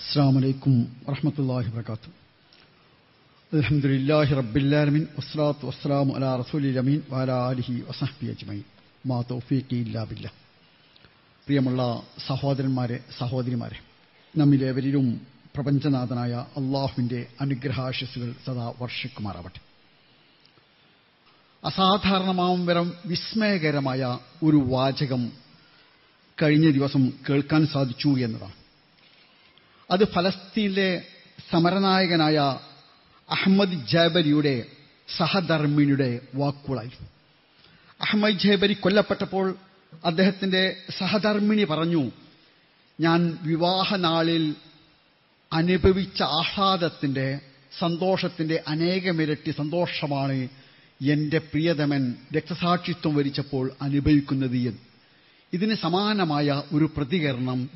السلام عليكم ورحمة الله وبركاته الحمد لله رب العالمين والصلاة والسلام على رسول الأمين وعلى آله وصحبه أجمعين ما توفيقي إلا بالله പ്രിയമുള്ള സഹോദരന്മാരെ സഹോദരിമാരെ നമ്മിലേവരിലും പ്രപഞ്ചനാഥനായ അള്ളാഹുവിന്റെ അനുഗ്രഹാശസ്സുകൾ സദാ വർഷിക്കുമാറാവട്ടെ അസാധാരണമാവും വരം വിസ്മയകരമായ ഒരു വാചകം കഴിഞ്ഞ ദിവസം കേൾക്കാൻ സാധിച്ചു എന്നതാണ് അത് ഫലസ്തീനിലെ സമരനായകനായ അഹമ്മദ് ജാബരിയുടെ സഹധർമ്മിണിയുടെ വാക്കുകളായിരുന്നു. അഹമ്മദ് ജാബരി കൊല്ലപ്പെട്ടപ്പോൾ അദ്ദേഹത്തിന്റെ സഹധർമ്മിണി പറഞ്ഞു ഞാൻ വിവാഹനാളിൽ അനുഭവിച്ച ആഹ്ലാദത്തിന്റെ സന്തോഷത്തിന്റെ അനേകമിരട്ടി സന്തോഷമാണ് എന്റെ പ്രിയതമൻ രക്തസാക്ഷിത്വം വരിച്ചപ്പോൾ അനുഭവിക്കുന്നത് എന്ന്. ഇതിന് സമാനമായ ഒരു പ്രതികരണം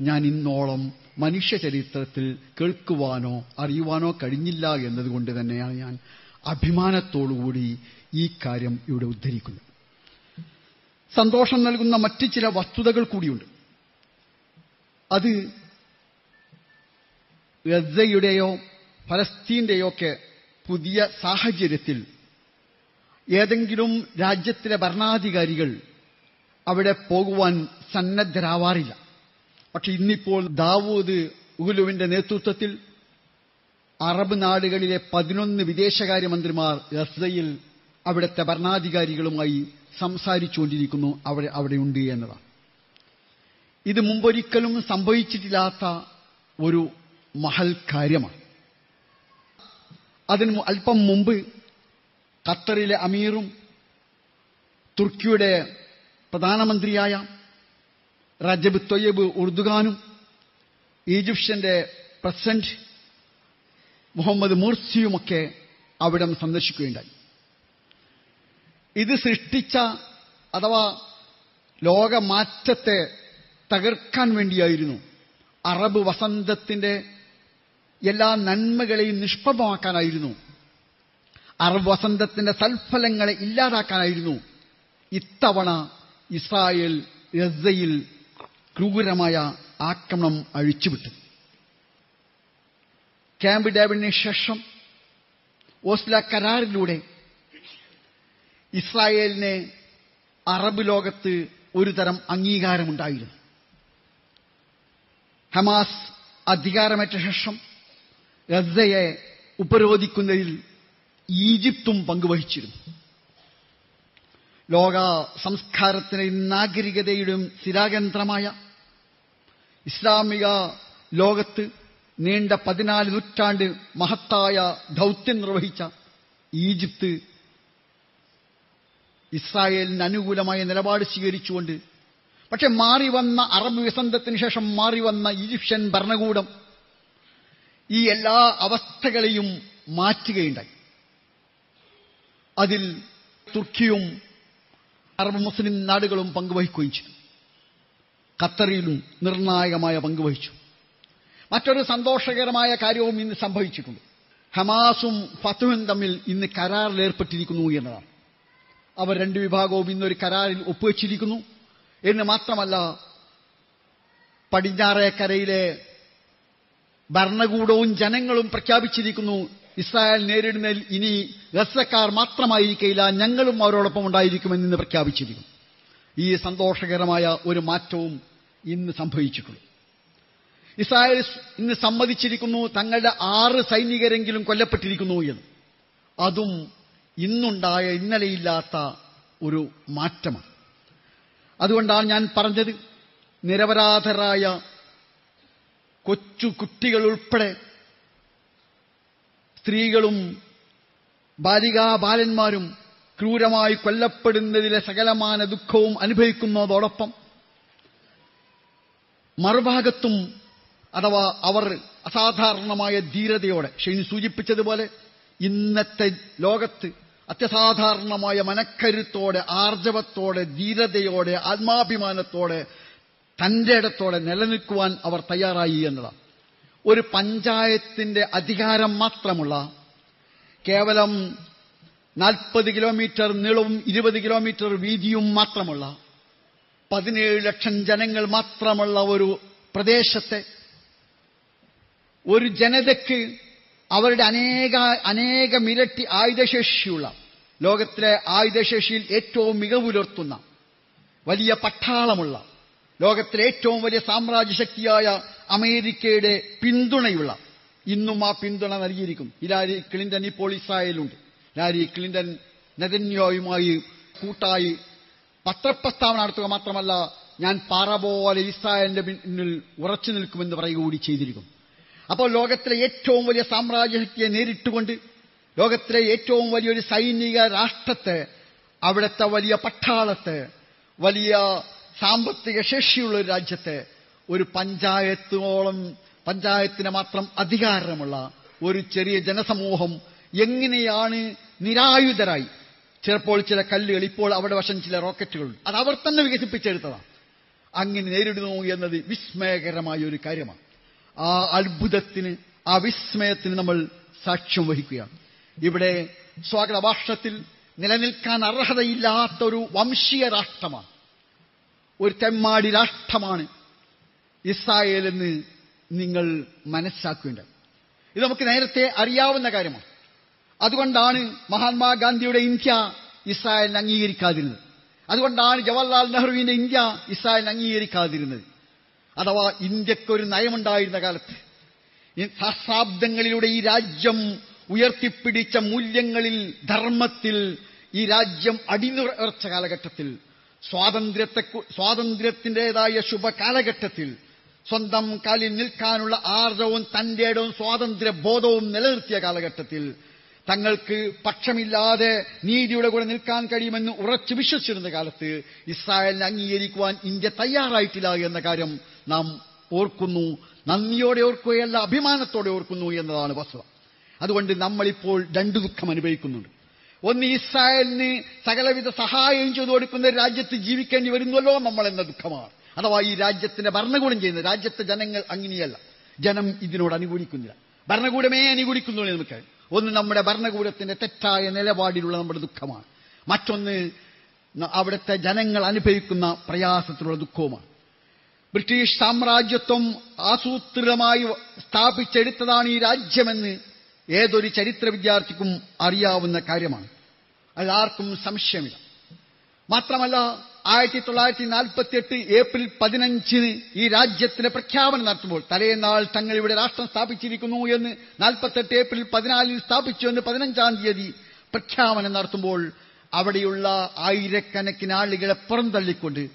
ഞാൻ ഇന്നോളം മനുഷ്യ ചരിത്രത്തിൽ കേൾക്കുവാനോ അറിയുവാനോ കഴിഞ്ഞില്ല എന്നതുകൊണ്ട് തന്നെയാണ് ഞാൻ അഭിമാനത്തോടുകൂടി ഈ കാര്യം ഇവിടെ ഉദ്ധരിക്കുന്നത്. സന്തോഷം നൽകുന്ന മറ്റ് ചില വസ്തുതകൾ കൂടിയുണ്ട്. അത് ഗസയുടെയോ ഫലസ്തീന്റെയോ ഒക്കെ പുതിയ സാഹചര്യത്തിൽ ഏതെങ്കിലും രാജ്യത്തിലെ ഭരണാധികാരികൾ അവിടെ പോകുവാൻ സന്നദ്ധരാവാറില്ല. പക്ഷെ ഇന്നിപ്പോൾ ദാവൂദ് ഉഹുലുവിന്റെ നേതൃത്വത്തിൽ അറബ് നാടുകളിലെ പതിനൊന്ന് വിദേശകാര്യമന്ത്രിമാർ ഗസയിൽ അവിടുത്തെ ഭരണാധികാരികളുമായി സംസാരിച്ചുകൊണ്ടിരിക്കുന്നു. അവിടെ അവിടെയുണ്ട് എന്നതാണ്. ഇത് മുമ്പൊരിക്കലും സംഭവിച്ചിട്ടില്ലാത്ത ഒരു മഹൽ കാര്യമാണ്. അതിന് അല്പം മുമ്പ് ഖത്തറിലെ അമീറും തുർക്കിയുടെ പ്രധാനമന്ത്രിയായ റജബ് തൊയ്യബ് ഉർദുഖാനും ഈജിപ്ഷ്യന്റെ പ്രസിഡന്റ് മുഹമ്മദ് മുർസിയുമൊക്കെ അവിടം സന്ദർശിക്കുകയുണ്ടായി. ഇത് സൃഷ്ടിച്ച അഥവാ ലോകമാറ്റത്തെ തകർക്കാൻ വേണ്ടിയായിരുന്നു അറബ് വസന്തത്തിന്റെ എല്ലാ നന്മകളെയും നിഷ്പ്രഭമാക്കാനായിരുന്നു. അറബ് വസന്തത്തിന്റെ സൽഫലങ്ങളെ ഇല്ലാതാക്കാനായിരുന്നു ഇത്തവണ ഇസ്രായേൽ ഗസയിൽ ക്രൂരമായ ആക്രമണം അഴിച്ചുവിട്ടു. ക്യാമ്പ് ഡേവിഡിന് ശേഷം ഓസ്ല കരാറിലൂടെ ഇസ്രായേലിന് അറബ് ലോകത്ത് ഒരു തരം അംഗീകാരമുണ്ടായിരുന്നു. ഹമാസ് അധികാരമേറ്റ ശേഷം ഗസയെ ഉപരോധിക്കുന്നതിൽ ഈജിപ്തും പങ്കുവഹിച്ചിരുന്നു. ലോക സംസ്കാരത്തിന്റെയും നാഗരികതയുടെയും സ്ഥിരാകേന്ദ്രമായ ഇസ്ലാമിക ലോകത്ത് നീണ്ട പതിനാല് നൂറ്റാണ്ട് മഹത്തായ ദൗത്യം നിർവഹിച്ച ഈജിപ്ത് ഇസ്രായേലിന് അനുകൂലമായ നിലപാട് സ്വീകരിച്ചുകൊണ്ട് പക്ഷെ മാറി വന്ന അറബ് വിസന്തത്തിന് ശേഷം മാറി വന്ന ഈജിപ്ഷ്യൻ ഭരണകൂടം ഈ എല്ലാ അവസ്ഥകളെയും മാറ്റുകയുണ്ടായി. അതിൽ തുർക്കിയും അറബ് മുസ്ലിം നാടുകളും പങ്കുവഹിക്കുകയും ചെയ്തു. ഖത്തറിലും നിർണായകമായ പങ്കുവഹിച്ചു. മറ്റൊരു സന്തോഷകരമായ കാര്യവും ഇന്ന് സംഭവിച്ചിട്ടുണ്ട്. ഹമാസും ഫത്തുഹും തമ്മിൽ ഇന്ന് കരാറിൽ ഏർപ്പെട്ടിരിക്കുന്നു എന്നതാണ്. അവർ രണ്ട് വിഭാഗവും ഇന്നൊരു കരാറിൽ ഒപ്പുവെച്ചിരിക്കുന്നു. എന്ന് മാത്രമല്ല പടിഞ്ഞാറേക്കരയിലെ ഭരണകൂടവും ജനങ്ങളും പ്രഖ്യാപിച്ചിരിക്കുന്നു ഇസ്രായേൽ നേരിടുന്നതിൽ ഇനി ഗസക്കാർ മാത്രമായിരിക്കില്ല ഞങ്ങളും അവരോടൊപ്പം ഉണ്ടായിരിക്കുമെന്ന് ഇന്ന് പ്രഖ്യാപിച്ചിരിക്കുന്നു. ഈ സന്തോഷകരമായ ഒരു മാറ്റവും ഇന്ന് സംഭവിച്ചിട്ടുള്ളൂ. ഇസ്രായേൽ ഇന്ന് സമ്മതിച്ചിരിക്കുന്നു തങ്ങളുടെ ആറ് സൈനികരെങ്കിലും കൊല്ലപ്പെട്ടിരിക്കുന്നു എന്ന്. അതും ഇന്നുണ്ടായ ഇന്നലെയില്ലാത്ത ഒരു മാറ്റമാണ്. അതുകൊണ്ടാണ് ഞാൻ പറഞ്ഞത് നിരപരാധരായ കൊച്ചു കുട്ടികൾ ഉൾപ്പെടെ സ്ത്രീകളും ബാലികാ ബാലന്മാരും ക്രൂരമായി കൊല്ലപ്പെടുന്നതിലെ സകലമാന ദുഃഖവും അനുഭവിക്കുന്നതോടൊപ്പം മറുഭാഗത്തും അഥവാ അവർ അസാധാരണമായ ധീരതയോടെ ഷെയിൻ സൂചിപ്പിച്ചതുപോലെ ഇന്നത്തെ ലോകത്ത് അത്യസാധാരണമായ മനക്കരുത്തോടെ ആർജവത്തോടെ ധീരതയോടെ ആത്മാഭിമാനത്തോടെ തന്റെ ഇടത്തോടെ നിലനിൽക്കുവാൻ അവർ തയ്യാറായി എന്നതാണ്. ഒരു പഞ്ചായത്തിന്റെ അധികാരം മാത്രമുള്ള കേവലം നാൽപ്പത് കിലോമീറ്റർ നീളവും ഇരുപത് കിലോമീറ്റർ വീതിയും മാത്രമുള്ള പതിനേഴ് ലക്ഷം ജനങ്ങൾ മാത്രമുള്ള ഒരു പ്രദേശത്തെ ഒരു ജനതയ്ക്ക് അവരുടെ അനേക അനേകമിരട്ടി ആയുധശേഷിയുള്ള ലോകത്തിലെ ആയുധശേഷിയിൽ ഏറ്റവും മികവുലർത്തുന്ന വലിയ പട്ടാളമുള്ള ലോകത്തിലെ ഏറ്റവും വലിയ സാമ്രാജ്യശക്തിയായ അമേരിക്കയുടെ പിന്തുണയുള്ള ഇന്നും ആ പിന്തുണ നൽകിയിരിക്കും. ഹിലാരി ക്ലിന്റൺ ഇപ്പോൾ ഇസ്രായേലുണ്ട് ഹിലാരി ക്ലിന്റൺ നെതന്യോയുമായി കൂട്ടായി പത്രപ്രസ്താവന നടത്തുക മാത്രമല്ല ഞാൻ പാറ പോലെ ഇസ്രായേലിന്റെ പിന്നിൽ ഉറച്ചു നിൽക്കുമെന്ന് പറയുക കൂടി ചെയ്തിരിക്കും. അപ്പോൾ ലോകത്തിലെ ഏറ്റവും വലിയ സാമ്രാജ്യശക്തിയെ നേരിട്ടുകൊണ്ട് ലോകത്തിലെ ഏറ്റവും വലിയൊരു സൈനിക രാഷ്ട്രത്തെ അവിടുത്തെ വലിയ പട്ടാളത്തെ വലിയ സാമ്പത്തിക ശേഷിയുള്ള ഒരു രാജ്യത്ത് ഒരു പഞ്ചായത്തോളം പഞ്ചായത്തിന് മാത്രം അധികാരമുള്ള ഒരു ചെറിയ ജനസമൂഹം എങ്ങനെയാണ് നിരായുധരായി? ചിലപ്പോൾ ചില കല്ലുകൾ ഇപ്പോൾ അവിടെ വശം ചില റോക്കറ്റുകൾ. അത് അവർ തന്നെ വികസിപ്പിച്ചെടുത്തതാണ്. അങ്ങനെ നേരിടുന്നു എന്നത് വിസ്മയകരമായ ഒരു കാര്യമാണ്. ആ അത്ഭുതത്തിന് ആ വിസ്മയത്തിന് നമ്മൾ സാക്ഷ്യം വഹിക്കുകയാണ്. ഇവിടെ സ്വാഗത ഭാഷത്തിൽ നിലനിൽക്കാൻ അർഹതയില്ലാത്തൊരു വംശീയ രാഷ്ട്രമാണ്. ഒരു തെമ്മാടി രാഷ്ട്രമാണ് ഇസ്രായേൽ എന്ന് നിങ്ങൾ മനസ്സിലാക്കേണ്ടത്. ഇത് നമുക്ക് നേരത്തെ അറിയാവുന്ന കാര്യമാണ്. അതുകൊണ്ടാണ് മഹാത്മാഗാന്ധിയുടെ ഇന്ത്യ ഇസ്രായേലിന് അംഗീകരിക്കാതിരുന്നത്. അതുകൊണ്ടാണ് ജവഹർലാൽ നെഹ്റുവിന്റെ ഇന്ത്യ ഇസ്രായേലിന് അംഗീകരിക്കാതിരുന്നത്. അഥവാ ഇന്ത്യക്കൊരു നയമുണ്ടായിരുന്ന കാലത്ത് സഹസ്രാബ്ദങ്ങളിലൂടെ ഈ രാജ്യം ഉയർത്തിപ്പിടിച്ച മൂല്യങ്ങളിൽ ധർമ്മത്തിൽ ഈ രാജ്യം അടിനുറച്ച കാലഘട്ടത്തിൽ സ്വാതന്ത്ര്യത്തെ സ്വാതന്ത്ര്യത്തിന്റെതായ ശുഭകാലഘട്ടത്തിൽ സ്വന്തം കാലിൽ നിൽക്കാനുള്ള ആർജവും തന്റേടവും സ്വാതന്ത്ര്യ ബോധവും നിലനിർത്തിയ കാലഘട്ടത്തിൽ തങ്ങൾക്ക് പക്ഷമില്ലാതെ നീതിയുടെ കൂടെ നിൽക്കാൻ കഴിയുമെന്ന് ഉറച്ചു വിശ്വസിച്ചിരുന്ന കാലത്ത് ഇസ്രായേലിനെ അംഗീകരിക്കുവാൻ ഇന്ത്യ തയ്യാറായിട്ടില്ല എന്ന കാര്യം നാം ഓർക്കുന്നു. നന്ദിയോടെ ഓർക്കുകയല്ല അഭിമാനത്തോടെ ഓർക്കുന്നു എന്നതാണ് വസ്തുത. അതുകൊണ്ട് നമ്മളിപ്പോൾ രണ്ടു ദുഃഖം അനുഭവിക്കുന്നുണ്ട്. ഒന്ന് ഇസ്രായേലിന് സകലവിധ സഹായം ചെയ്തു കൊടുക്കുന്ന രാജ്യത്ത് ജീവിക്കേണ്ടി വരുന്നല്ലോ നമ്മൾ എന്ന ദുഃഖമാണ്. അഥവാ ഈ രാജ്യത്തിന്റെ ഭരണകൂടം ചെയ്യുന്ന രാജ്യത്തെ ജനങ്ങൾ അങ്ങനെയല്ല. ജനം ഇതിനോട് അനുകൂലിക്കുന്നില്ല. ഭരണകൂടമേ അനുകൂലിക്കുന്നുള്ളൂ നമുക്ക് ഒന്ന് നമ്മുടെ ഭരണകൂടത്തിന്റെ തെറ്റായ നിലപാടിലുള്ള നമ്മുടെ ദുഃഖമാണ്. മറ്റൊന്ന് അവിടുത്തെ ജനങ്ങൾ അനുഭവിക്കുന്ന പ്രയാസത്തിലുള്ള ദുഃഖവുമാണ്. ബ്രിട്ടീഷ് സാമ്രാജ്യത്വം ആസൂത്രിതമായി സ്ഥാപിച്ചെടുത്തതാണ് ഈ രാജ്യമെന്ന് ഏതൊരു ചരിത്ര വിദ്യാർത്ഥിക്കും അറിയാവുന്ന കാര്യമാണ്. അതാർക്കും സംശയമില്ല. മാത്രമല്ല ആയിരത്തി തൊള്ളായിരത്തി നാൽപ്പത്തി എട്ട് ഏപ്രിൽ പതിനഞ്ചിന് ഈ രാജ്യത്തിന് പ്രഖ്യാപനം നടത്തുമ്പോൾ തലേനാൾ തങ്ങൾ ഇവിടെ രാഷ്ട്രം സ്ഥാപിച്ചിരിക്കുന്നു എന്ന് നാൽപ്പത്തെട്ട് ഏപ്രിൽ പതിനാലിൽ സ്ഥാപിച്ചു എന്ന് പതിനഞ്ചാം തീയതി പ്രഖ്യാപനം നടത്തുമ്പോൾ അവിടെയുള്ള ആയിരക്കണക്കിന് ആളുകളെ പുറന്തള്ളിക്കൊണ്ട്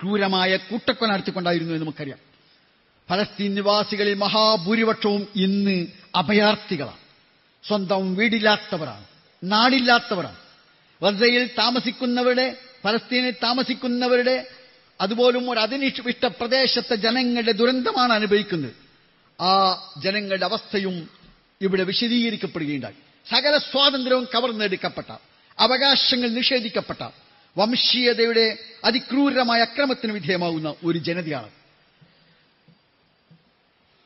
ക്രൂരമായ കൂട്ടക്കൊല നടത്തിക്കൊണ്ടായിരുന്നു എന്ന് നമുക്കറിയാം. ഫലസ്തീൻ നിവാസികളിൽ മഹാഭൂരിപക്ഷവും ഇന്ന് അഭയാർത്ഥികളാണ്. സ്വന്തം വീടില്ലാത്തവരാണ് നാടില്ലാത്തവരാണ്. വസയിൽ താമസിക്കുന്നവരുടെ ഫലസ്തീനിൽ താമസിക്കുന്നവരുടെ അതുപോലും ഒരു അതിനിഷ്ട പ്രദേശത്തെ ജനങ്ങളുടെ ദുരന്തമാണ് അനുഭവിക്കുന്നത്. ആ ജനങ്ങളുടെ അവസ്ഥയും ഇവിടെ വിശദീകരിക്കപ്പെടുകയുണ്ടായി. സകല സ്വാതന്ത്ര്യവും കവർന്നെടുക്കപ്പെട്ട അവകാശങ്ങൾ നിഷേധിക്കപ്പെട്ട വംശീയതയുടെ അതിക്രൂരമായ അക്രമത്തിന് വിധേയമാകുന്ന ഒരു ജനതയാണ്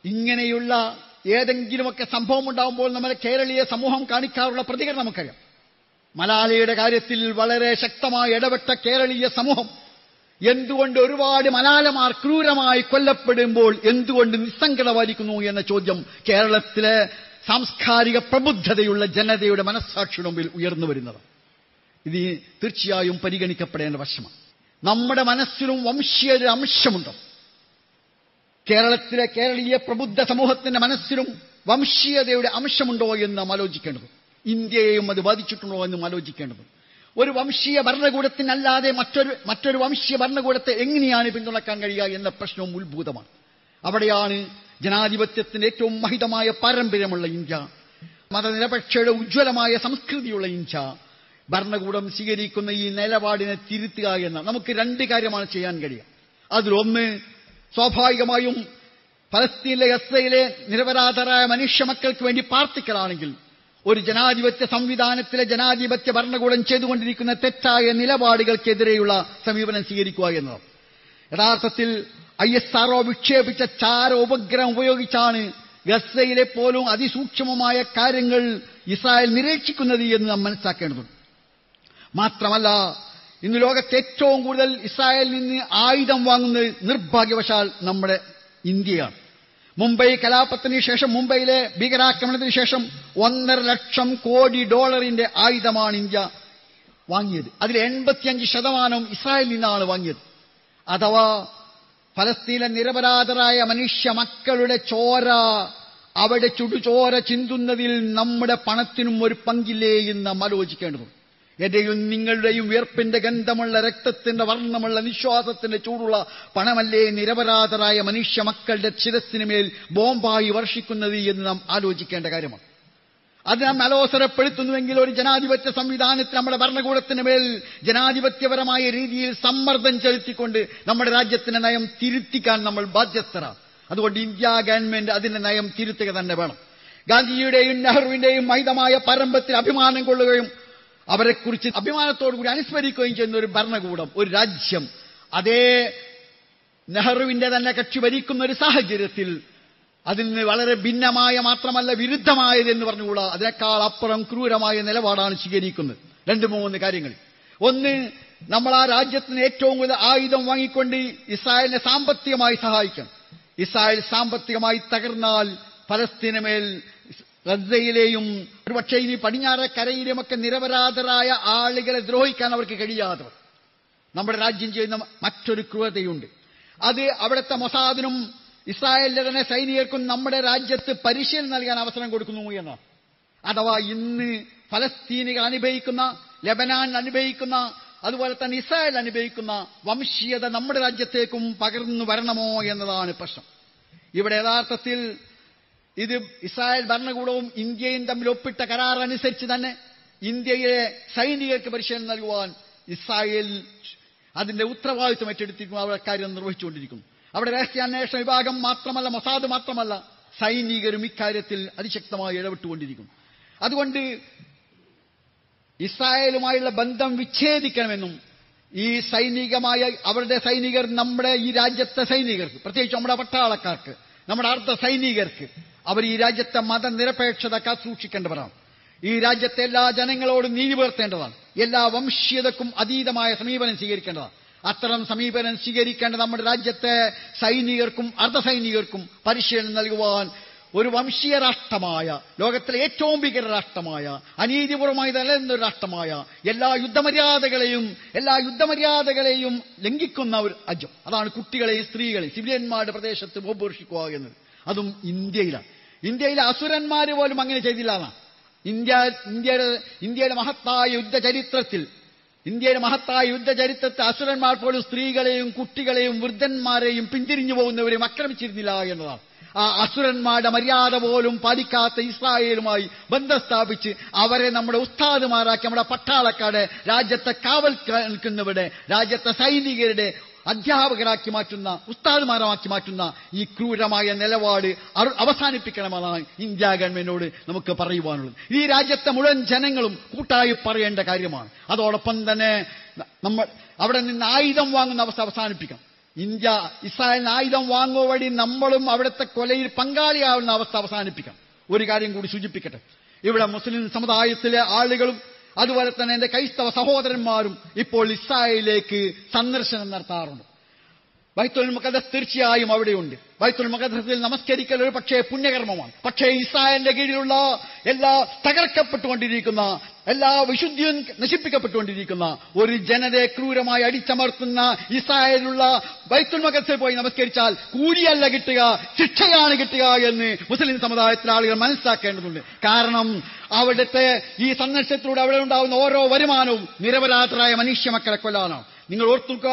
ഇങ്ങനെയുള്ള ഏതെങ്കിലുമൊക്കെ സംഭവം ഉണ്ടാകുമ്പോൾ നമ്മുടെ കേരളീയ സമൂഹം കാണിക്കാറുള്ള പ്രതികരണം നമുക്കറിയാം. മലാലയുടെ കാര്യത്തിൽ വളരെ ശക്തമായി ഇടപെട്ട കേരളീയ സമൂഹം എന്തുകൊണ്ട് ഒരുപാട് മലാലമാർ ക്രൂരമായി കൊല്ലപ്പെടുമ്പോൾ എന്തുകൊണ്ട് നിസ്സംഗത നിസ്സംഗതമായിരിക്കുന്നു എന്ന ചോദ്യം കേരളത്തിലെ സാംസ്കാരിക പ്രബുദ്ധതയുള്ള ജനതയുടെ മനസ്സാക്ഷിയുടെ മുമ്പിൽ ഉയർന്നു വരുന്നത് ഇത് തീർച്ചയായും പരിഗണിക്കപ്പെടേണ്ട വശമാണ്. നമ്മുടെ മനസ്സിലും വംശീയ ഒരു അംശമുണ്ടോ. കേരളത്തിലെ കേരളീയ പ്രബുദ്ധ സമൂഹത്തിന്റെ മനസ്സിലും വംശീയതയുടെ അംശമുണ്ടോ എന്ന് ആലോചിക്കേണ്ടത്. ഇന്ത്യയെയും അത് ബാധിച്ചിട്ടുണ്ടോ എന്നും ആലോചിക്കേണ്ടത്. ഒരു വംശീയ ഭരണകൂടത്തിനല്ലാതെ മറ്റൊരു മറ്റൊരു വംശീയ ഭരണകൂടത്തെ എങ്ങനെയാണ് പിന്തുണക്കാൻ കഴിയുക എന്ന പ്രശ്നവും ഉത്ഭൂതമാണ്. അവിടെയാണ് ജനാധിപത്യത്തിന്റെ ഏറ്റവും മഹിതമായ പാരമ്പര്യമുള്ള ഇന്ത്യ. മതനിരപേക്ഷയുടെ ഉജ്ജ്വലമായ സംസ്കൃതിയുള്ള ഇന്ത്യ. ഭരണകൂടം സ്വീകരിക്കുന്ന ഈ നിലപാടിനെ തിരുത്തുക എന്ന നമുക്ക് രണ്ട് കാര്യമാണ് ചെയ്യാൻ കഴിയുക. അതിലൊന്ന് സ്വാഭാവികമായും ഫലസ്തീനിലെ എസ്രയിലെ നിരപരാധരായ മനുഷ്യമക്കൾക്ക് വേണ്ടി പ്രാർത്ഥിക്കലാണെങ്കിൽ ഒരു ജനാധിപത്യ സംവിധാനത്തിലെ ജനാധിപത്യ ഭരണകൂടം ചെയ്തുകൊണ്ടിരിക്കുന്ന തെറ്റായ നിലപാടുകൾക്കെതിരെയുള്ള സമീപനം സ്വീകരിക്കുക എന്നത് യഥാർത്ഥത്തിൽ ഐ എസ് ആർഒ വിക്ഷേപിച്ച ചാര ഉപഗ്രഹം ഉപയോഗിച്ചാണ് ഗസയിലെ പോലും അതിസൂക്ഷ്മമായ കാര്യങ്ങൾ ഇസ്രായേൽ നിരീക്ഷിക്കുന്നത് എന്ന് നാം മനസ്സിലാക്കേണ്ടതുണ്ട്. മാത്രമല്ല ഇന്ന് ലോകത്ത് ഏറ്റവും കൂടുതൽ ഇസ്രായേലിൽ നിന്ന് ആയുധം വാങ്ങുന്നത് നിർഭാഗ്യവശാൽ നമ്മുടെ ഇന്ത്യയാണ്. മുംബൈ കലാപത്തിന് ശേഷം മുംബൈയിലെ ഭീകരാക്രമണത്തിന് ശേഷം ഒന്നര ലക്ഷം കോടി ഡോളറിന്റെ ആയുധമാണ് ഇന്ത്യ വാങ്ങിയത്. അതിൽ എൺപത്തിയഞ്ച് ശതമാനം ഇസ്രായേലിൽ നിന്നാണ് വാങ്ങിയത്. അഥവാ ഫലസ്തീനിലെ നിരപരാധരായ മനുഷ്യ മക്കളുടെ ചോര അവിടെ ചുടുചോര ചിന്തുന്നതിൽ നമ്മുടെ പണത്തിനും ഒരു പങ്കില്ലേ എന്ന് ആലോചിക്കേണ്ടതുണ്ട്. എന്റെയും നിങ്ങളുടെയും വിയർപ്പിന്റെ ഗന്ധമുള്ള രക്തത്തിന്റെ വർണമുള്ള നിശ്വാസത്തിന്റെ ചൂടുള്ള പണമല്ലേ നിരപരാധരായ മനുഷ്യ മക്കളുടെ ശിരസിനുമേൽ ബോംബായി വർഷിക്കുന്നത് എന്ന് നാം ആലോചിക്കേണ്ട കാര്യമാണ്. അത് നാം അലോസരപ്പെടുത്തുന്നുവെങ്കിൽ ഒരു ജനാധിപത്യ സംവിധാനത്തിൽ നമ്മുടെ ഭരണകൂടത്തിന് മേൽ ജനാധിപത്യപരമായ രീതിയിൽ സമ്മർദ്ദം ചെലുത്തിക്കൊണ്ട് നമ്മുടെ രാജ്യത്തിന്റെ നയം തിരുത്തിക്കാൻ നമ്മൾ ബാധ്യസ്ഥരാണ്. അതുകൊണ്ട് ഇന്ത്യ ഗവൺമെന്റ് അതിന്റെ നയം തിരുത്തുക തന്നെ വേണം. ഗാന്ധിജിയുടെയും നെഹ്റുവിന്റെയും മൈതമായ പരമ്പത്തിൽ അഭിമാനം കൊള്ളുകയും അവരെക്കുറിച്ച് അഭിമാനത്തോടുകൂടി അനുസ്മരിക്കുകയും ചെയ്യുന്ന ഒരു ഭരണകൂടം ഒരു രാജ്യം. അതേ നെഹ്റുവിന്റെ തന്നെ കക്ഷി ഭരിക്കുന്ന ഒരു സാഹചര്യത്തിൽ അതിന് വളരെ ഭിന്നമായ മാത്രമല്ല വിരുദ്ധമായത് എന്ന് പറഞ്ഞുകൂടാ? അതിനേക്കാൾ അപ്പുറം ക്രൂരമായ നിലപാടാണ് സ്വീകരിക്കുന്നത്. രണ്ട് മൂന്ന് കാര്യങ്ങൾ. ഒന്ന് നമ്മൾ ആ രാജ്യത്തിന് ഏറ്റവും കൂടുതൽ ആയുധം വാങ്ങിക്കൊണ്ട് ഇസ്രായേലിനെ സാമ്പത്തികമായി സഹായിക്കണം. ഇസ്രായേൽ സാമ്പത്തികമായി തകർന്നാൽ ഫലസ്തീനമേൽ ഗസയിലെയും ഒരുപക്ഷെ ഇനി പടിഞ്ഞാറ കരയിലുമൊക്കെ നിരപരാധരായ ആളുകളെ ദ്രോഹിക്കാൻ അവർക്ക് കഴിയാതെ നമ്മുടെ രാജ്യം ചെയ്യുന്ന മറ്റൊരു ക്രൂരതയുണ്ട്. അത് അവിടുത്തെ മൊസാദിനും ഇസ്രായേലിലെ തന്നെ സൈനികർക്കും നമ്മുടെ രാജ്യത്ത് പരിശീലനം നൽകാൻ അവസരം കൊടുക്കുന്നു എന്നാണ് അഥവാ ഇന്ന് ഫലസ്തീനികൾ അനുഭവിക്കുന്ന ലബനാൻ അനുഭവിക്കുന്ന അതുപോലെ തന്നെ ഇസ്രായേൽ അനുഭവിക്കുന്ന വംശീയത നമ്മുടെ രാജ്യത്തേക്കും പകർന്നു വരണമോ എന്നതാണ് പ്രശ്നം. ഇവിടെ യഥാർത്ഥത്തിൽ ഇത് ഇസ്രായേൽ ഭരണകൂടവും ഇന്ത്യയും തമ്മിൽ ഒപ്പിട്ട കരാർ അനുസരിച്ച് തന്നെ ഇന്ത്യയിലെ സൈനികർക്ക് പരിശീലനം നൽകുവാൻ ഇസ്രായേൽ അതിന്റെ ഉത്തരവാദിത്വം ഏറ്റെടുത്തിരിക്കുന്നു. അവരുടെ കാര്യം നിർവഹിച്ചുകൊണ്ടിരിക്കുന്നു. അവിടെ രഹസ്യാന്വേഷണ വിഭാഗം മാത്രമല്ല മൊസാദ് മാത്രമല്ല സൈനികരും ഇക്കാര്യത്തിൽ അതിശക്തമായി ഇടപെട്ടുകൊണ്ടിരിക്കുന്നു. അതുകൊണ്ട് ഇസ്രായേലുമായുള്ള ബന്ധം വിച്ഛേദിക്കണമെന്നും ഈ സൈനികമായ അവരുടെ സൈനികർ നമ്മുടെ ഈ രാജ്യത്തെ സൈനികർക്ക് പ്രത്യേകിച്ച് നമ്മുടെ പട്ടാളക്കാർക്ക് നമ്മുടെ അർദ്ധ സൈനികർക്ക് അവർ ഈ രാജ്യത്തെ മതനിരപേക്ഷത കാസൂക്ഷിക്കേണ്ടവരാണ് ഈ രാജ്യത്തെ എല്ലാ ജനങ്ങളോടും നീതി പുലർത്തേണ്ടതാണ്. എല്ലാ വംശീയതക്കും അതീതമായ സമീപനം സ്വീകരിക്കേണ്ടതാണ്. അത്തരം സമീപനം സ്വീകരിക്കേണ്ട നമ്മുടെ രാജ്യത്തെ സൈനികർക്കും അർദ്ധസൈനികർക്കും പരിശീലനം നൽകുവാൻ ഒരു വംശീയ രാഷ്ട്രമായ ലോകത്തിലെ ഏറ്റവും ഭീകര രാഷ്ട്രമായ അനീതിപൂർവമായി നിലനിന്ന ഒരു രാഷ്ട്രമായ എല്ലാ യുദ്ധമര്യാദകളെയും എല്ലാ യുദ്ധമര്യാദകളെയും ലംഘിക്കുന്ന ഒരു രാജ്യം. അതാണ് കുട്ടികളെയും സ്ത്രീകളെയും സിവിലിയന്മാരുടെ പ്രദേശത്ത് ഉപേക്ഷിക്കുക എന്നത്. അതും ഇന്ത്യയിലാണ്. ഇന്ത്യയിലെ അസുരന്മാര് പോലും അങ്ങനെ ചെയ്തില്ല എന്നാ. ഇന്ത്യ ഇന്ത്യയുടെ ഇന്ത്യയുടെ മഹത്തായ യുദ്ധചരിത്രത്തിൽ ഇന്ത്യയുടെ മഹത്തായ യുദ്ധചരിത്രത്തിൽ അസുരന്മാർ പോലും സ്ത്രീകളെയും കുട്ടികളെയും വൃദ്ധന്മാരെയും പിന്തിരിഞ്ഞു പോകുന്നവരെയും ആക്രമിച്ചിരുന്നില്ല എന്നതാണ് ആ അസുരന്മാരുടെ മര്യാദ പോലും പാലിക്കാത്ത ഇസ്രായേലുമായി ബന്ധം സ്ഥാപിച്ച് അവരെ നമ്മുടെ ഉസ്താദുമാരാക്കി നമ്മുടെ പട്ടാളക്കാരെ രാജ്യത്തെ കാവൽ നിൽക്കുന്നവരുടെ രാജ്യത്തെ സൈനികരുടെ അധ്യാപകരാക്കി മാറ്റുന്ന ഉസ്താദുമാരാക്കി മാറ്റുന്ന ഈ ക്രൂരമായ നിലപാട് അവസാനിപ്പിക്കണമെന്നാണ് ഇന്ത്യ ഗവൺമെന്റിനോട് നമുക്ക് പറയുവാനുള്ളത്. ഈ രാജ്യത്തെ മുഴുവൻ ജനങ്ങളും കൂട്ടായി പറയേണ്ട കാര്യമാണ്. അതോടൊപ്പം തന്നെ നമ്മൾ അവിടെ നിന്ന് ആയുധം വാങ്ങുന്ന അവസ്ഥ അവസാനിപ്പിക്കണം ഇന്ത്യ ഇസ്രായേലിന് ആയുധം വാങ്ങുക വഴി നമ്മളും അവിടുത്തെ കൊലയിൽ പങ്കാളിയാവുന്ന അവസ്ഥ അവസാനിപ്പിക്കണം ഒരു കാര്യം കൂടി സൂചിപ്പിക്കട്ടെ. ഇവിടെ മുസ്ലിം സമുദായത്തിലെ ആളുകളും അതുപോലെ തന്നെ എന്റെ ക്രൈസ്തവ സഹോദരന്മാരും ഇപ്പോൾ ഇസ്രായേലിലേക്ക് സന്ദർശനം നടത്താറുണ്ട്. ബൈത്തുൽ മുഖദസ് തീർച്ചയായും അവിടെയുണ്ട്. ബൈത്തുൽ മുഖദസിൽ നമസ്കരിക്കൽ ഒരു പക്ഷേ പുണ്യകർമ്മമാണ്. പക്ഷേ ഇസ്രായേലിന്റെ കീഴിലുള്ള എല്ലാ തകർക്കപ്പെട്ടുകൊണ്ടിരിക്കുന്ന എല്ലാ വിശുദ്ധിയും നശിപ്പിക്കപ്പെട്ടുകൊണ്ടിരിക്കുന്ന ഒരു ജനതയെ ക്രൂരമായി അടിച്ചമർത്തുന്ന ഇസ്രായേലുള്ള ബൈത്തുൽ മുഖദസിൽ പോയി നമസ്കരിച്ചാൽ കൂലിയല്ല കിട്ടുക ശിക്ഷയാണ് കിട്ടുക എന്ന് മുസ്ലിം സമുദായത്തിലെ ആളുകൾ മനസ്സിലാക്കേണ്ടതുണ്ട്. കാരണം അവിടുത്തെ ഈ സന്ദർശനത്തിലൂടെ അവിടെ ഉണ്ടാകുന്ന ഓരോ വരുമാനവും നിരപരാധരായ മനുഷ്യ മക്കളെ കൊല്ലാനാണ് നിങ്ങൾ ഓർത്തുക്കുക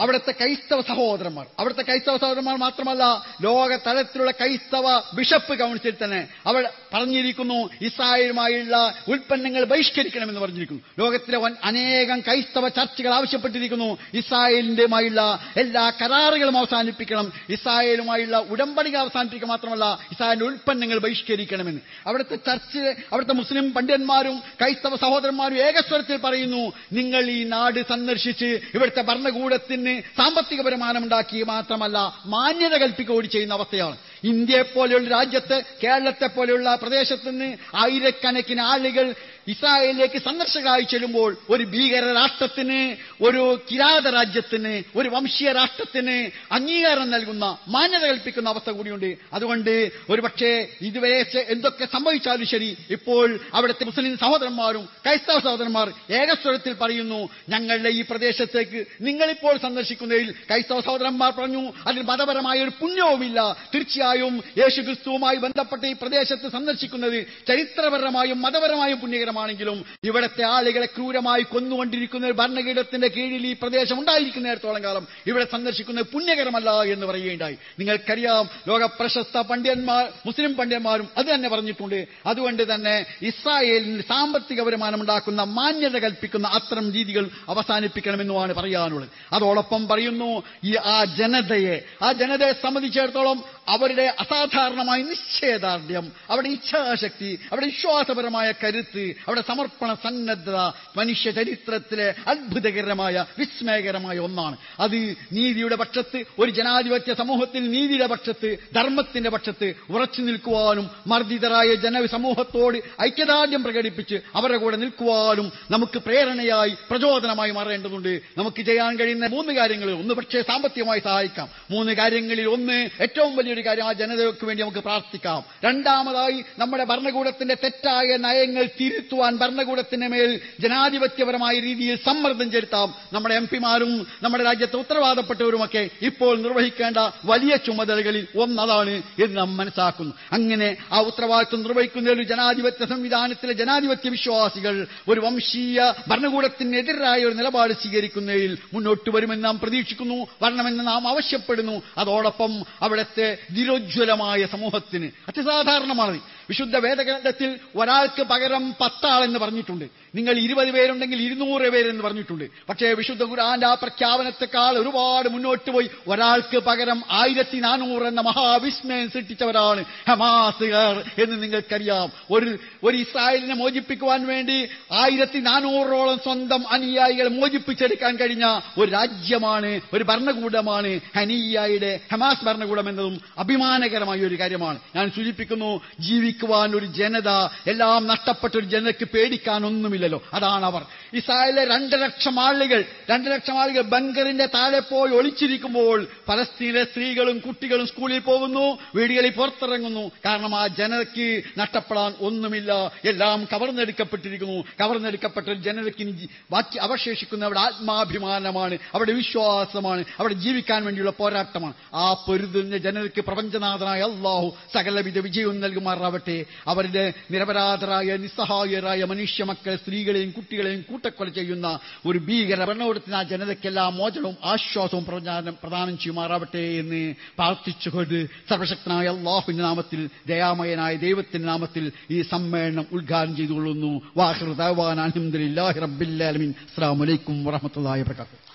അവിടുത്തെ ക്രൈസ്തവ സഹോദരന്മാർ. അവിടുത്തെ ക്രൈസ്തവ സഹോദരന്മാർ മാത്രമല്ല ലോക തലത്തിലുള്ള ക്രൈസ്തവ ബിഷപ്പ് കൗൺസിൽ തന്നെ അവർ പറഞ്ഞിരിക്കുന്നു ഇസ്രായേലുമായുള്ള ഉൽപ്പന്നങ്ങൾ ബഹിഷ്കരിക്കണമെന്ന് പറഞ്ഞിരിക്കുന്നു. ലോകത്തിലെ അനേകം ക്രൈസ്തവ ചർച്ചകൾ ആവശ്യപ്പെട്ടിരിക്കുന്നു. ഇസ്രായേലിന്റെയുമായുള്ള എല്ലാ കരാറുകളും അവസാനിപ്പിക്കണം. ഇസ്രായേലുമായുള്ള ഉടമ്പടികൾ അവസാനിപ്പിക്കുക മാത്രമല്ല ഇസ്രായേലിന്റെ ഉൽപ്പന്നങ്ങൾ ബഹിഷ്കരിക്കണമെന്ന്. അവിടുത്തെ ചർച്ച് അവിടുത്തെ മുസ്ലിം പണ്ഡിതന്മാരും ക്രൈസ്തവ സഹോദരന്മാരും ഏകസ്വരത്തിൽ പറയുന്നു നിങ്ങൾ ഈ നാട് സന്ദർശിച്ച് ഇവിടുത്തെ ഭരണകൂടത്തിന് സാമ്പത്തിക വരുമാനം ഉണ്ടാക്കി മാത്രമല്ല മാന്യത കൽപ്പിക്കുക കൂടി ചെയ്യുന്ന അവസ്ഥയാണ്. ഇന്ത്യയെ പോലെയുള്ള രാജ്യത്ത് കേരളത്തെ പോലെയുള്ള പ്രദേശത്ത് നിന്ന് ആയിരക്കണക്കിന് ആളുകൾ ഇസ്രായേലിലേക്ക് സന്ദർശകരായി ചെല്ലുമ്പോൾ ഒരു ഭീകര രാഷ്ട്രത്തിന് ഒരു കിരാത രാജ്യത്തിന് ഒരു വംശീയ രാഷ്ട്രത്തിന് അംഗീകാരം നൽകുന്ന മാന്യത കൽപ്പിക്കുന്ന അവസ്ഥ കൂടിയുണ്ട്. അതുകൊണ്ട് ഒരുപക്ഷെ ഇതുവരെ എന്തൊക്കെ സംഭവിച്ചാലും ശരി ഇപ്പോൾ അവിടുത്തെ മുസ്ലിം സഹോദരന്മാരും ക്രൈസ്തവ സഹോദരന്മാർ ഏകസ്വരത്തിൽ പറയുന്നു ഞങ്ങളുടെ ഈ പ്രദേശത്തേക്ക് നിങ്ങളിപ്പോൾ സന്ദർശിക്കുന്നതിൽ ക്രൈസ്തവ സഹോദരന്മാർ പറഞ്ഞു അതിൽ മതപരമായ ഒരു പുണ്യവുമില്ല. തീർച്ചയായും യേശു ക്രിസ്തുവുമായി ബന്ധപ്പെട്ട് ഈ പ്രദേശത്ത് സന്ദർശിക്കുന്നത് ചരിത്രപരമായും മതപരമായും പുണ്യകരമാണെങ്കിലും ഇവിടത്തെ ആളുകളെ ക്രൂരമായി കൊന്നുകൊണ്ടിരിക്കുന്ന ഭരണകൂടത്തിന്റെ കീഴിൽ ഈ പ്രദേശം ഉണ്ടായിരിക്കുന്നിടത്തോളം കാലം ഇവിടെ സന്ദർശിക്കുന്നത് പുണ്യകരമല്ല എന്ന് പറയുകയുണ്ടായി. നിങ്ങൾക്കറിയാം ലോക പ്രശസ്ത പണ്ഡിതന്മാർ മുസ്ലിം പണ്ഡിതന്മാരും അത് തന്നെ പറഞ്ഞിട്ടുണ്ട്. അതുകൊണ്ട് തന്നെ ഇസ്രായേലിന് സാമ്പത്തിക വരുമാനം ഉണ്ടാക്കുന്ന മാന്യത കൽപ്പിക്കുന്ന അത്തരം രീതികൾ അവസാനിപ്പിക്കണമെന്നുമാണ് പറയാനുള്ളത്. അതോടൊപ്പം പറയുന്നു ഈ ആ ജനതയെ ആ ജനതയെ സംബന്ധിച്ചിടത്തോളം അവരുടെ അസാധാരണമായ നിശ്ചയദാർഢ്യം അവരുടെ ഇച്ഛാശക്തി അവരുടെ വിശ്വാസപരമായ കരുത്ത് അവരുടെ സമർപ്പണ സന്നദ്ധത മനുഷ്യ ചരിത്രത്തിലെ അത്ഭുതകരമായ വിസ്മയകരമായ ഒന്നാണ്. അത് നീതിയുടെ പക്ഷത്ത് ഒരു ജനാധിപത്യ സമൂഹത്തിൽ നീതിയുടെ പക്ഷത്ത് ധർമ്മത്തിന്റെ പക്ഷത്ത് ഉറച്ചു നിൽക്കുവാനും മർദ്ദിതരായ ജനസമൂഹത്തോട് ഐക്യദാർഢ്യം പ്രകടിപ്പിച്ച് അവരുടെ കൂടെ നിൽക്കുവാനും നമുക്ക് പ്രേരണയായി പ്രചോദനമായി മാറേണ്ടതുണ്ട്. നമുക്ക് ചെയ്യാൻ കഴിയുന്ന മൂന്ന് കാര്യങ്ങളിൽ ഒന്ന് പക്ഷേ സാമ്പത്തികമായി സഹായിക്കാം. മൂന്ന് കാര്യങ്ങളിൽ ഒന്ന് ഏറ്റവും വലിയൊരു കാര്യം ആ ജനതയ്ക്ക് വേണ്ടി നമുക്ക് പ്രാർത്ഥിക്കാം. രണ്ടാമതായി നമ്മുടെ ഭരണകൂടത്തിന്റെ തെറ്റായ നയങ്ങൾ തിരുത്തുവാൻ ഭരണകൂടത്തിന് മേൽ ജനാധിപത്യപരമായ രീതിയിൽ സമ്മർദ്ദം ചെലുത്താം. നമ്മുടെ എം പിമാരും നമ്മുടെ രാജ്യത്തെ ഉത്തരവാദപ്പെട്ടവരുമൊക്കെ ഇപ്പോൾ നിർവഹിക്കേണ്ട വലിയ ചുമതലകളിൽ ഒന്നതാണ് എന്ന് നാം മനസ്സിലാക്കുന്നു. അങ്ങനെ ആ ഉത്തരവാദിത്വം നിർവഹിക്കുന്ന ഒരു ജനാധിപത്യ സംവിധാനത്തിലെ ജനാധിപത്യ വിശ്വാസികൾ ഒരു വംശീയ ഭരണകൂടത്തിനെതിരായ ഒരു നിലപാട് സ്വീകരിക്കുന്നതിൽ മുന്നോട്ട് വരുമെന്ന് നാം പ്രതീക്ഷിക്കുന്നു. വരണമെന്ന് നാം ആവശ്യപ്പെടുന്നു. അതോടൊപ്പം അവിടുത്തെ നിരോജ്വലമായ സമൂഹത്തിന്. അത്യസാധാരണമാണ്. വിശുദ്ധ വേദഗ്രന്ഥത്തിൽ ഒരാൾക്ക് പകരം പത്താളെന്ന് പറഞ്ഞിട്ടുണ്ട്. നിങ്ങൾ ഇരുപത് പേരുണ്ടെങ്കിൽ ഇരുന്നൂറ് പേരെന്ന് പറഞ്ഞിട്ടുണ്ട്. പക്ഷേ വിശുദ്ധ ഖുർആന്റെ ആ പ്രഖ്യാപനത്തെക്കാൾ ഒരുപാട് മുന്നോട്ട് പോയി. ഒരാൾക്ക് പകരം ആയിരത്തി നാനൂറ് എന്ന മഹാവിസ്മയം സൃഷ്ടിച്ചവരാണ് ഹമാസുകാർ എന്ന് നിങ്ങൾക്കറിയാം. ഒരു ഒരു ഇസ്രായേലിനെ മോചിപ്പിക്കുവാൻ വേണ്ടി ആയിരത്തി നാനൂറോളം സ്വന്തം അനുയായികളെ മോചിപ്പിച്ചെടുക്കാൻ കഴിഞ്ഞ ഒരു രാജ്യമാണ് ഒരു ഭരണകൂടമാണ് ഹനിയായുടെ ഹമാസ് ഭരണകൂടം എന്നതും അഭിമാനകരമായ ഒരു കാര്യമാണ്. ഞാൻ സൂചിപ്പിക്കുന്നു ജീവിക്കുവാൻ ഒരു ജനത എല്ലാം നഷ്ടപ്പെട്ട ഒരു ജനതയ്ക്ക് പേടിക്കാനൊന്നുമില്ലല്ലോ അതാണ് അവർ. ഇസ്രായേലിലെ രണ്ട് ലക്ഷം ആളുകൾ രണ്ട് ലക്ഷം ആളുകൾ ബങ്കറിന്റെ താഴെ പോയി ഒളിച്ചിരിക്കുമ്പോൾ പലസ്തീനിലെ സ്ത്രീകളും കുട്ടികളും സ്കൂളിൽ പോകുന്നു വീടുകളിൽ പുറത്തിറങ്ങുന്നു. കാരണം ആ ജനതയ്ക്ക് നഷ്ടപ്പെടാൻ ഒന്നുമില്ല. എല്ലാം കവർന്നെടുക്കപ്പെട്ടിരിക്കുന്നു. കവർന്നെടുക്കപ്പെട്ട ജനതയ്ക്ക് ബാക്കി അവശേഷിക്കുന്ന അവിടെ ആത്മാഭിമാനമാണ് അവിടെ വിശ്വാസമാണ് അവിടെ ജീവിക്കാൻ വേണ്ടിയുള്ള പോരാട്ടമാണ്. ആ പൊരുതുന്ന ജനതയ്ക്ക് പ്രപഞ്ചനാഥനായ അള്ളാഹു സകലവിധ വിജയവും നൽകുമാറാവട്ടെ. അവരുടെ നിരപരാധരായ നിസ്സഹായരായ മനുഷ്യ മക്കളെ സ്ത്രീകളെയും കുട്ടികളെയും കൂട്ടക്കൊല ചെയ്യുന്ന ഒരു ഭീകര ഭരണകൂടത്തിന് ആ ജനതയ്ക്കെല്ലാം മോചനവും ആശ്വാസവും പ്രചാരണം പ്രദാനം ചെയ്യുമാറാവട്ടെ എന്ന് പ്രാർത്ഥിച്ചുകൊണ്ട് സർവശക്തനായ അള്ളാഹുവിന്റെ നാമത്തിൽ ദയാമയനായ ദൈവത്തിന്റെ നാമത്തിൽ ഈ സമ്മേളനം ഉദ്ഘാടനം ചെയ്തുകൊള്ളുന്നു. വാഹൃദാൻ റബ്ബില്ലാലമീൻ അസ്സാം വലൈക്കും വറഹമത്തല്ലാഹി വബർക്കാത്തു